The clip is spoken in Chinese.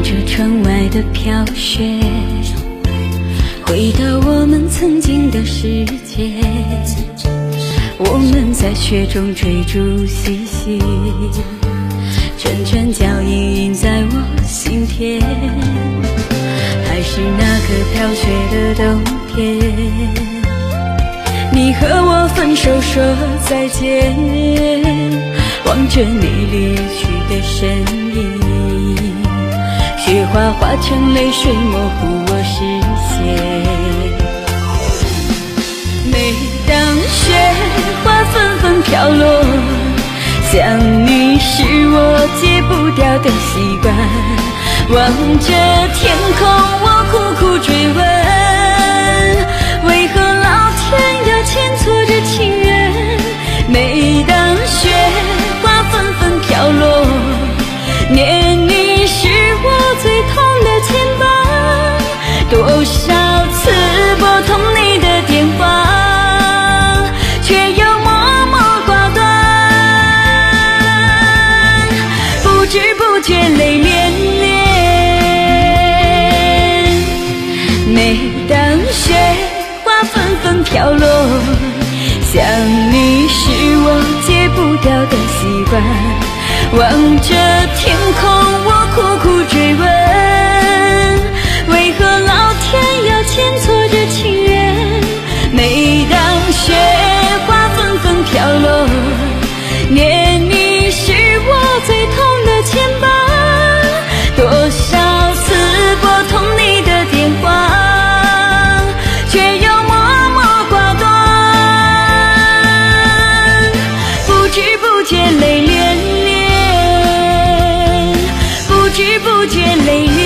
望着窗外的飘雪，回到我们曾经的世界。我们在雪中追逐嬉戏，阵阵脚印印在我心田。还是那个飘雪的冬天，你和我分手说再见，望着你离去的身影，花化成泪水模糊我视线。每当雪花纷纷飘落，想你是我戒不掉的习惯。望着天空，我苦苦追问，多少次拨通你的电话，却又默默挂断，不知不觉泪涟涟。每当雪花纷纷飘落，想你是我戒不掉的习惯。望着天空，我苦苦追错这情缘？每当雪花纷纷飘落，念你是我最痛的牵绊，多少次拨通你的电话。却又默默挂断，不知不觉泪涟涟，不知不觉泪涟。